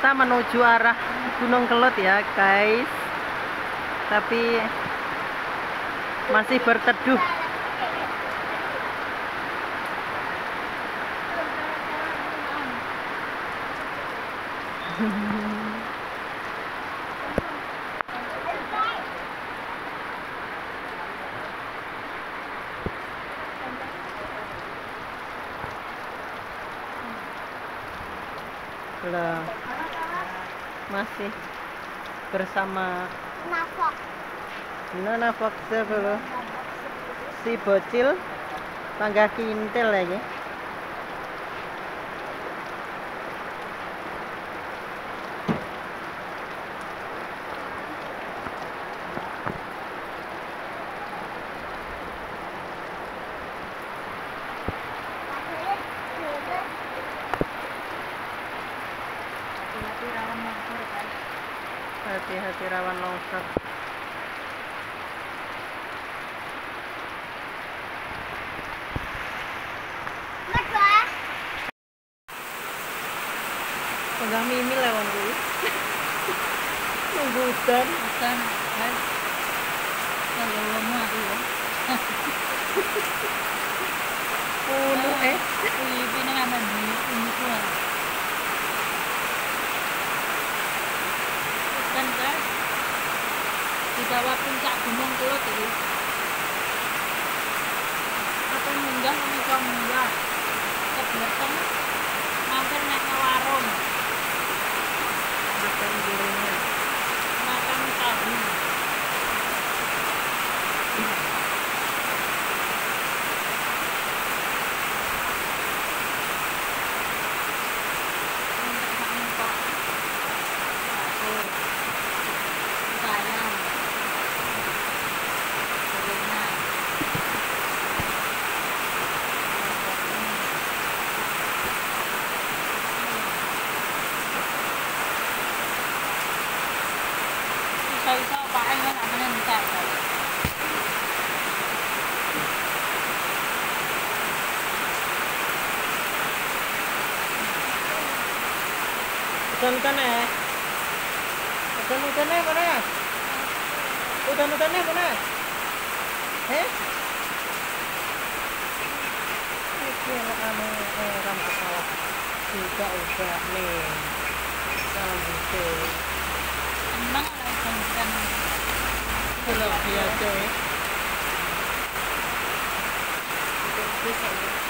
Kita menuju arah Gunung Kelut ya, guys. Tapi masih berteduh. Masih bersama Nafok. Nona Fox. Si bocil tangga kintil lagi. Hujan. Bukan, kan? Kalau lama aku ya. Unu eh. Kan ada di ini tuh. Kan kan? Di bawah puncak gunung Kelut itu. Apa munggah ini kau munggah? Ke belakang mampir naik warung Makan dirinya. Udan-udan eh. Udan-udan eh mana? Udan-udan eh mana? Eh? Anu eh rampak kawah. Juga udah nih. Gitu. Emang lah ikan-ikan. Belum coy. Mana?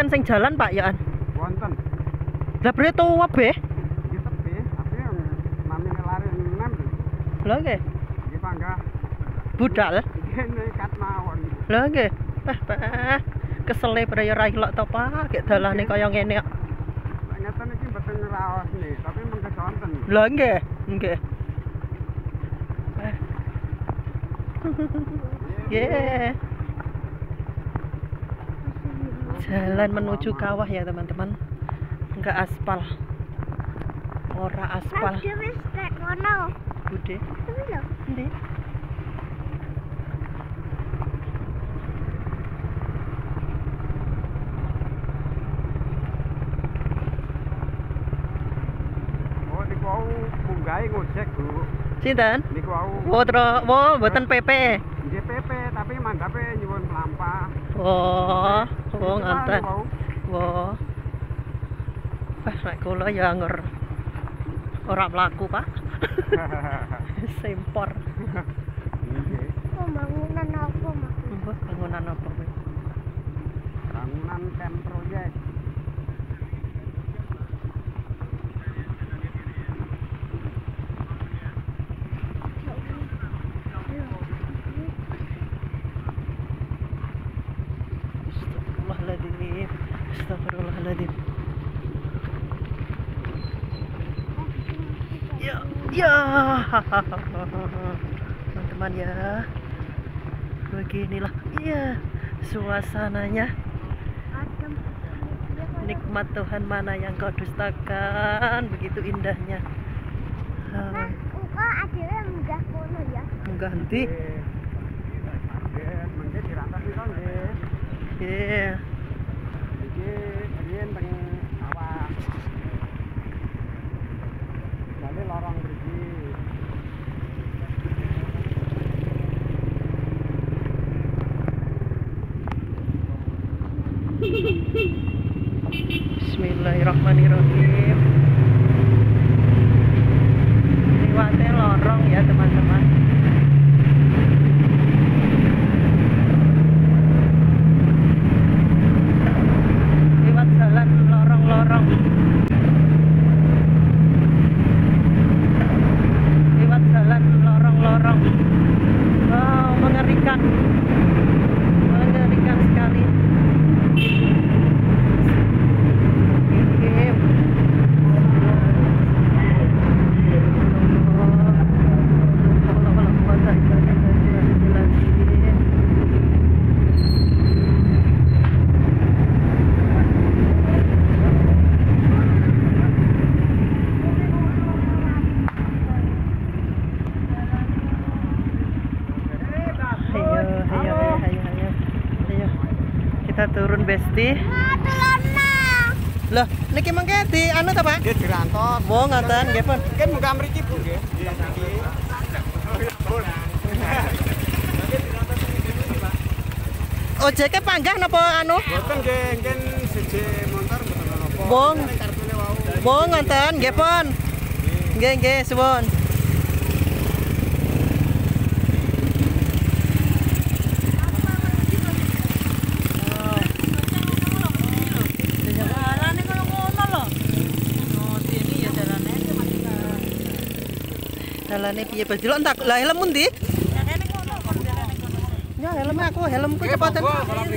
Kok enten sing jalan Pak ya? Wonten. Lah bre tuwa be? Iki tepi, tapi namine lari nem. Lho nggih, Iki pangga. budal. Iki nekat mawon. Lho nggih. Pah, pah. Kesele bre ya ra ilok to Pak, gek dalane kaya ngene kok. Nek ngeten iki mboten ngraos nih, tapi mengke wonten. Lho nggih, nggih. Yeah. Jalan menuju kawah ya teman-teman. Enggak aspal. Ora aspal. Niku wau munggahe ngojek, Bu. Sinten? Niku wau Oh, terus oh, mboten PP. nggih PP tapi mandhape nyuwun mlampah. Oh, Niku ngoten. wau. Wah. Nek kula ya anger ora mlaku, Pak. Sempor. Nggih. Pembangunan apa, Mak? Bangunan apa kuwi? Bangunan kem proyek. Astagfirullahaladzim. Astagfirullahaladzim. Ya, ya. Teman-teman ya. Beginilah. Iya, suasananya. Adem. Nikmat Tuhan mana yang kau dustakan. Begitu indahnya. Munggah kono ya. Ganti. Nggih, mengke dirantas nika nggih. Iya. Iki riyen teng sawah. Jane lorong mriki. Bismillahirrahmanirrahim. Liwatnya lorong ya teman-teman. Lewat jalan lorong-lorong. Lewat jalan lorong-lorong. Wow, mengerikan. Mengerikan sekali. Kim. Ayo, ayo, ayo, ayo, ayo. Ayo. Kita Ngatulana. Loh, niki mangke di anu ta, Pak? Nggih dirantos. Mau ngaten nggih, Pun. Kan munggah mriki, Bu nggih. Iya, niki. Ojeke panggah napa anu? Boten nggih, mungkin siji motor mboten napa. Ngaten nggih, Pun. Nggih, nggih, suwun. Jalannya kalau ngono loh. Oh, sini ya jalannya. Dalane piye Bos? Delok. Lah helm ndi? Jalannya ngono, kok jalannya ngono. Ya helm aku, helmku cepetan. Gawe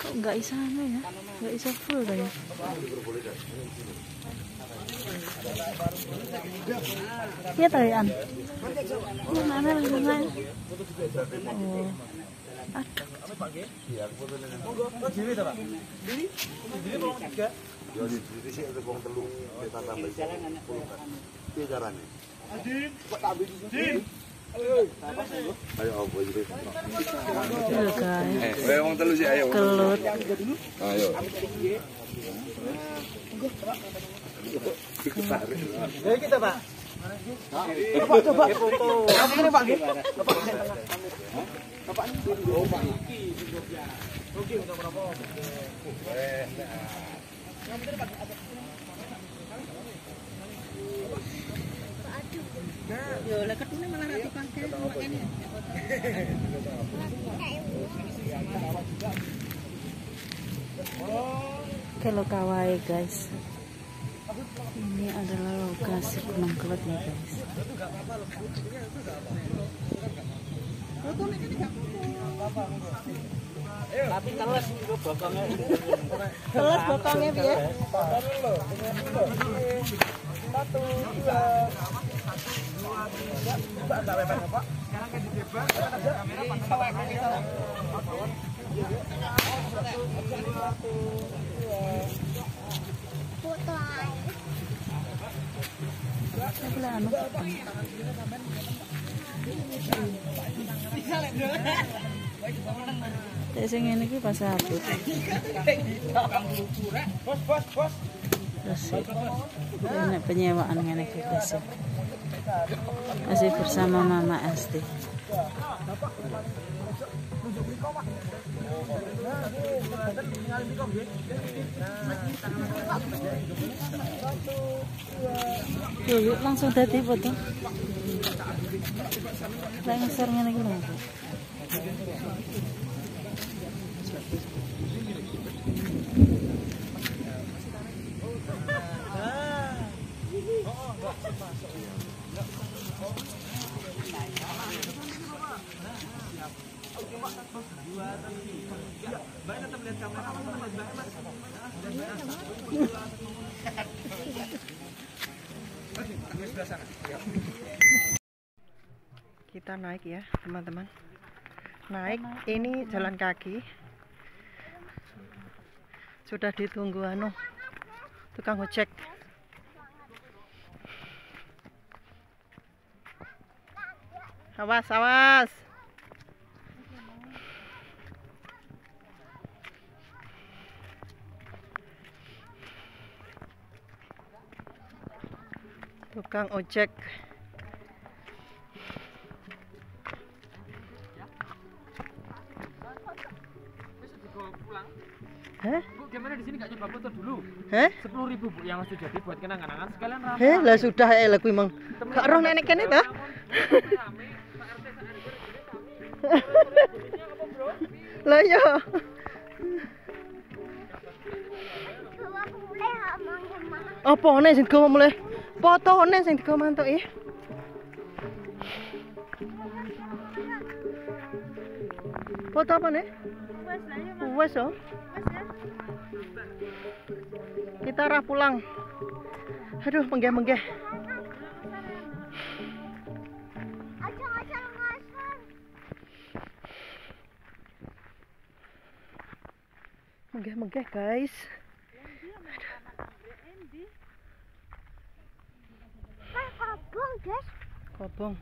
Kok nggak bisa anu ya? Nggak bisa full ya? Iya tadi an. Oh, mana? Oh. Eh, ayo. Kelut. Ayo. Yo, lek ketune malah ra dipakai sama ini. Kalau kawai guys, ini adalah lokasi Gunung Kelut ya guys. Tapi teles itu bokongnya. Teles bokongnya piye? Foto aja. Sebelah anu. Tek sing ngene iki pas abut. Terus ini penyewaan ngene guys. ya. Masih bersama Mama Asti. Yuk, langsung tadi foto. Lengser ngene iki lho. Kita naik ya, teman-teman. Naik, ini jalan kaki. Sudah ditunggu anu tukang ojek. Awas, awas. Tukang ojek. Hah? Bu, gimana di sini nggak nyoba foto dulu? Hah? Sepuluh ribu bu yang masih jadi buat kenang-kenangan sekalian ramai. Heh, lah sudah eh lah kuwi mang. Gak roh nenek kene ta? Lah ya. Apa nek sing digawa mulai? Fotone sing digawa mantuk iki. Foto apa nih? Wes oh. Kita arah pulang. Aduh, menggeh-menggeh. Menggeh-menggeh, guys. Kabung, guys. Kobong.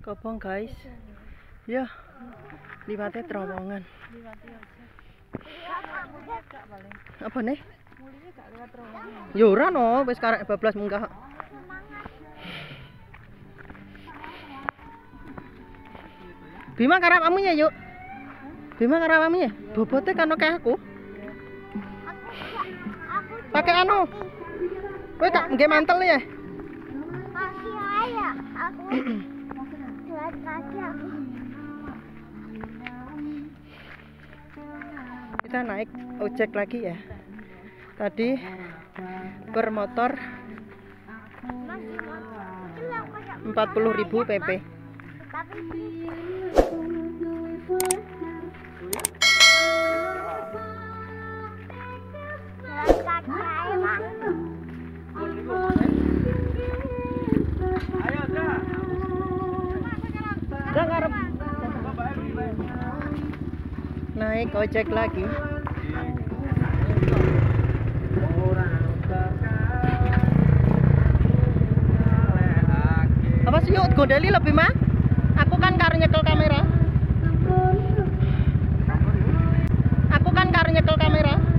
Kobong, guys. Ya. Liwatnya terowongan. Apa nih? Ya ora no, wis karek bablas munggah. Bima karep amunya yuk. Bima karep amunya. Bobote kan kayak aku. Pakai anu. Kowe tak nggih mantel ya. kaki aja. Aku kaki aku. Kita naik ojek lagi ya. Tadi bermotor Masih mau. Hilang kayak 40.000 PP. Tapi Naik ojek lagi. Apa sih yuk gondeli lebih mah? Aku kan karo nyekel kamera. Aku kan karo nyekel kamera.